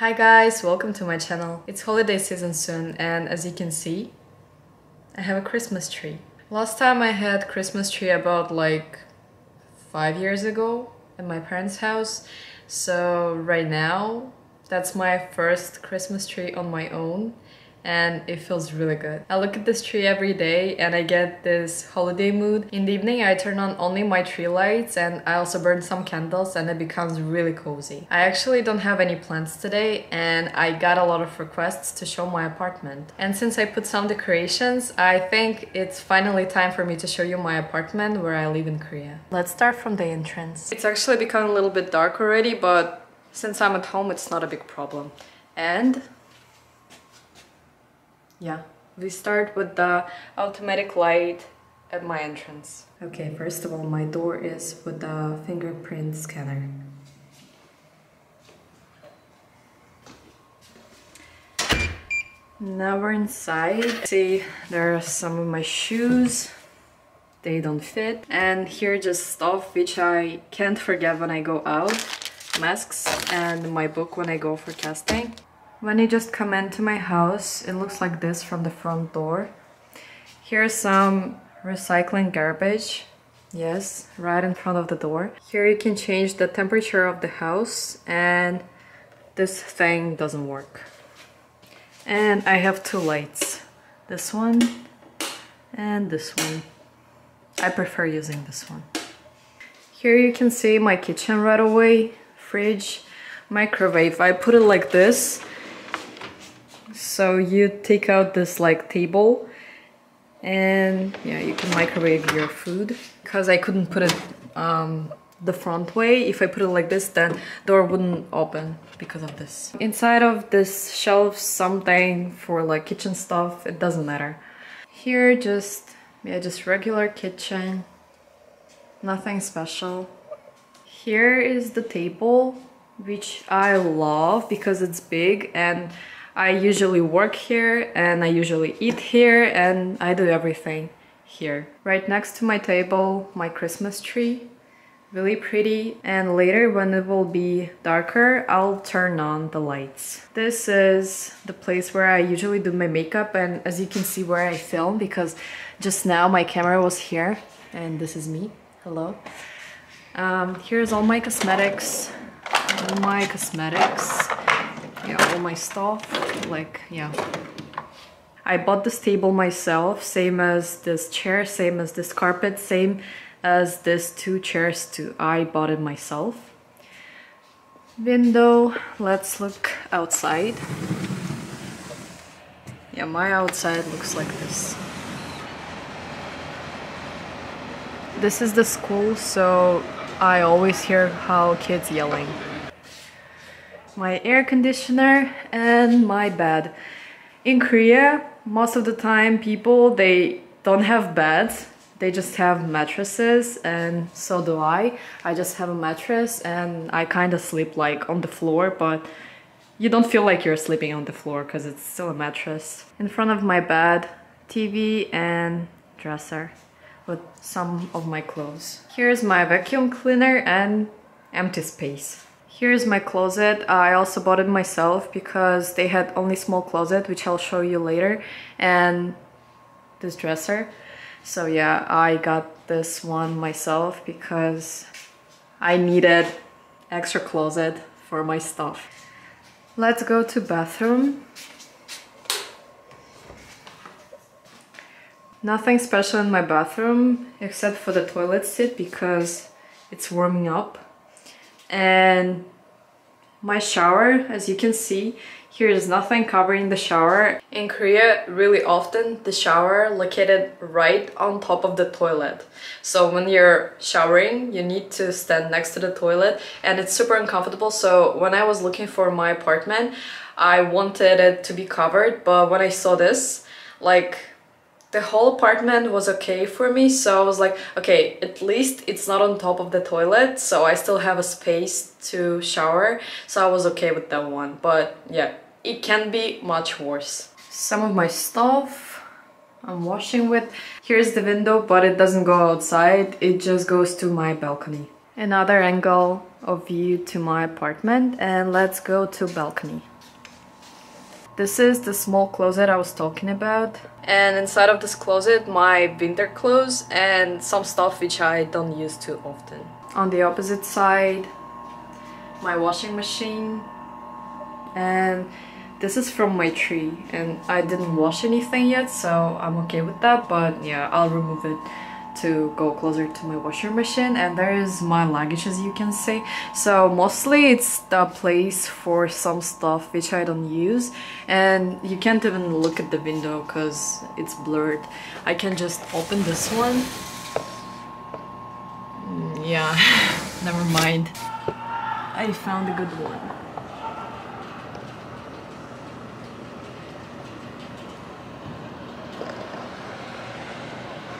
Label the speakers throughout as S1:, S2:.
S1: Hi guys, welcome to my channel. It's holiday season soon and as you can see, I have a Christmas tree. Last time I had Christmas tree about like five years ago at my parents' house. So right now, that's my first Christmas tree on my own and it feels really good. I look at this tree every day and I get this holiday mood. In the evening I turn on only my tree lights and I also burn some candles and it becomes really cozy. I actually don't have any plants today and I got a lot of requests to show my apartment. And since I put some decorations, I think it's finally time for me to show you my apartment where I live in Korea. Let's start from the entrance. It's actually become a little bit dark already, but since I'm at home, it's not a big problem. And yeah, we start with the automatic light at my entrance. Okay, first of all, my door is with the fingerprint scanner. Now we're inside. See, there are some of my shoes. They don't fit. And here just stuff which I can't forget when I go out. Masks and my book when I go for casting. When you just come into my house, it looks like this from the front door. Here's some recycling garbage. Yes, right in front of the door. Here you can change the temperature of the house and this thing doesn't work. And I have two lights. This one and this one. I prefer using this one. Here you can see my kitchen right away. Fridge, microwave. I put it like this so you take out this like table and yeah, you can microwave your food. Because I couldn't put it um, the front way, if I put it like this, then door wouldn't open because of this. Inside of this shelf, something for like kitchen stuff, it doesn't matter. Here, just, yeah, just regular kitchen, nothing special. Here is the table, which I love because it's big and I usually work here and I usually eat here and I do everything here. Right next to my table, my Christmas tree. Really pretty. And later when it will be darker, I'll turn on the lights. This is the place where I usually do my makeup and as you can see where I film because just now my camera was here and this is me. Hello. Um, here's all my cosmetics. All my cosmetics yeah all my stuff like yeah. I bought this table myself same as this chair same as this carpet same as this two chairs too. I bought it myself. Window let's look outside. Yeah my outside looks like this. This is the school so I always hear how kids yelling my air conditioner and my bed. In Korea, most of the time people, they don't have beds. They just have mattresses and so do I. I just have a mattress and I kind of sleep like on the floor, but you don't feel like you're sleeping on the floor because it's still a mattress. In front of my bed, TV and dresser with some of my clothes. Here's my vacuum cleaner and empty space. Here's my closet. I also bought it myself because they had only small closet, which I'll show you later, and this dresser. So yeah, I got this one myself because I needed extra closet for my stuff. Let's go to bathroom. Nothing special in my bathroom except for the toilet seat because it's warming up and my shower as you can see here is nothing covering the shower. In korea really often the shower located right on top of the toilet. So when you're showering you need to stand next to the toilet and it's super uncomfortable. So when i was looking for my apartment i wanted it to be covered but when i saw this like the whole apartment was okay for me so I was like okay at least it's not on top of the toilet so I still have a space to shower so I was okay with that one. But yeah it can be much worse. Some of my stuff I'm washing with here's the window but it doesn't go outside it just goes to my balcony. Another angle of view to my apartment and let's go to balcony. This is the small closet I was talking about. And inside of this closet, my winter clothes and some stuff which I don't use too often. On the opposite side, my washing machine. And this is from my tree and I didn't wash anything yet, so I'm okay with that. But yeah, I'll remove it to go closer to my washer machine and there is my luggage as you can see. So mostly it's the place for some stuff which I don't use and you can't even look at the window because it's blurred. I can just open this one. Mm, yeah never mind. I found a good one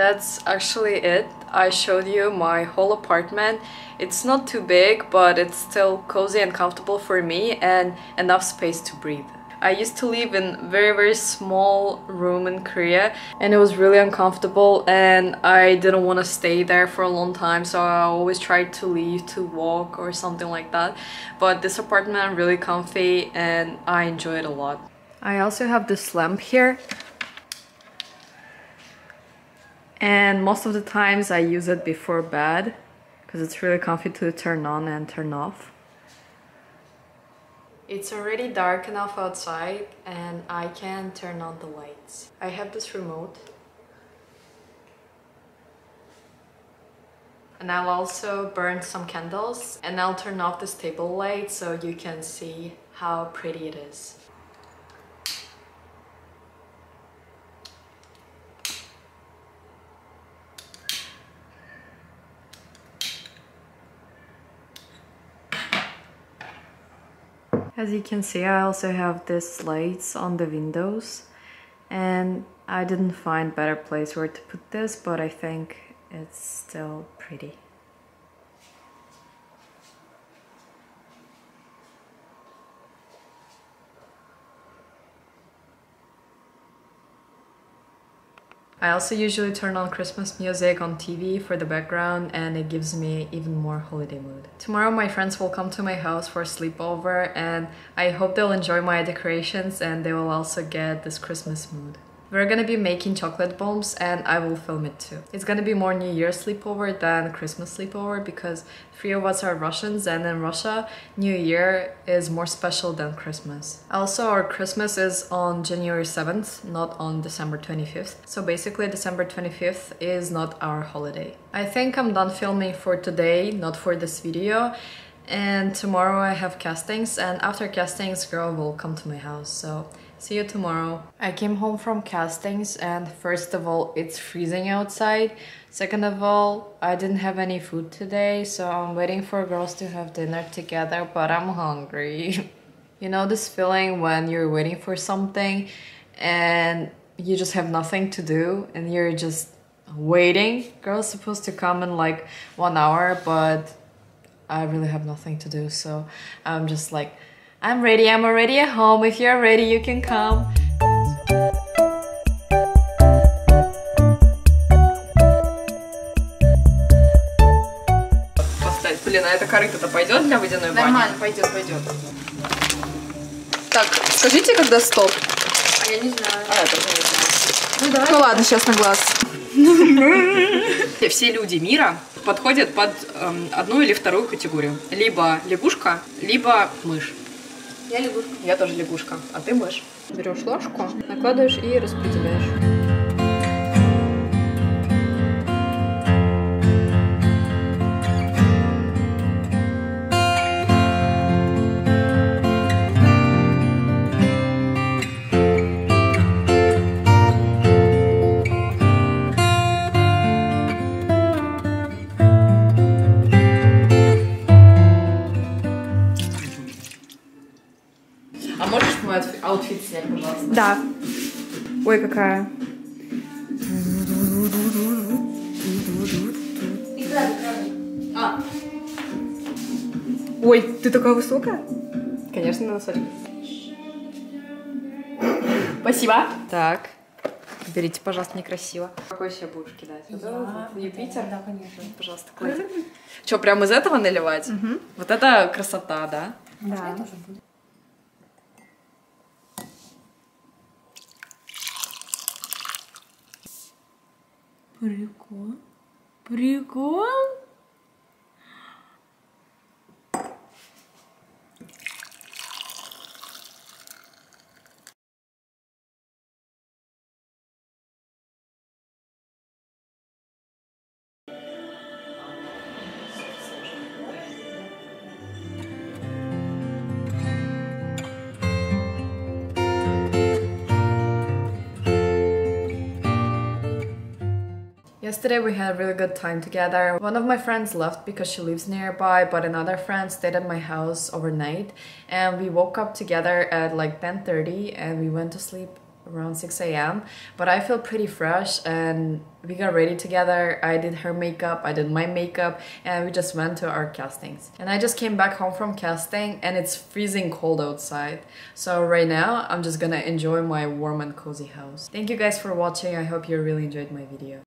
S1: That's actually it. I showed you my whole apartment. It's not too big, but it's still cozy and comfortable for me and enough space to breathe. I used to live in very very small room in Korea and it was really uncomfortable and I didn't want to stay there for a long time so I always tried to leave to walk or something like that but this apartment really comfy and I enjoy it a lot. I also have this lamp here and most of the times I use it before bed because it's really comfy to turn on and turn off. It's already dark enough outside and I can turn on the lights. I have this remote and I'll also burn some candles and I'll turn off this table light so you can see how pretty it is. As you can see, I also have these lights on the windows and I didn't find better place where to put this, but I think it's still pretty. I also usually turn on Christmas music on TV for the background and it gives me even more holiday mood. Tomorrow my friends will come to my house for a sleepover and I hope they'll enjoy my decorations and they will also get this Christmas mood. We're gonna be making chocolate bombs and I will film it too. It's gonna be more New Year sleepover than Christmas sleepover because three of us are Russians and in Russia, New Year is more special than Christmas. Also, our Christmas is on January 7th, not on December 25th. So basically December 25th is not our holiday. I think I'm done filming for today, not for this video and tomorrow I have castings and after castings girl will come to my house so See you tomorrow. I came home from castings and first of all, it's freezing outside. Second of all, I didn't have any food today, so I'm waiting for girls to have dinner together, but I'm hungry. you know this feeling when you're waiting for something and you just have nothing to do and you're just waiting. Girl's supposed to come in like one hour, but I really have nothing to do, so I'm just like I'm ready, I'm already at home. If you're ready, you can come. Поставить. Блин, а эта корыто-то пойдет для водяной бани?
S2: Нормально, пойдет, пойдет.
S1: Так, скажите, когда стоп.
S2: А я не знаю.
S1: А, я тоже не знаю.
S2: Ну, давай.
S1: Ну ладно, сейчас на глаз. Все люди мира подходят под эм, одну или вторую категорию. Либо лягушка, либо мышь.
S2: Я лягушка.
S1: Я тоже лягушка, а ты мышь. Берешь ложку, накладываешь и распределяешь.
S2: Да. Ой, какая.
S1: А.
S2: Ой, ты такая высокая?
S1: Конечно, на носочки.
S2: Спасибо.
S1: Так, Берите, пожалуйста, некрасиво. Какой еще будешь кидать? Этот? Юпитер?
S2: Да, конечно.
S1: Пожалуйста, клади. Что, прямо из этого наливать? Вот это красота, да?
S2: Да.
S3: Прикол. Прикол.
S1: Yesterday we had a really good time together. One of my friends left because she lives nearby, but another friend stayed at my house overnight and we woke up together at like 10:30 and we went to sleep around 6 a.m. But I feel pretty fresh and we got ready together. I did her makeup, I did my makeup, and we just went to our castings. And I just came back home from casting and it's freezing cold outside. So right now I'm just gonna enjoy my warm and cozy house. Thank you guys for watching. I hope you really enjoyed my video.